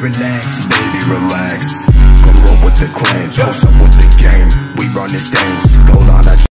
relax. Baby, relax. Come roll with the clan, Close up with the game.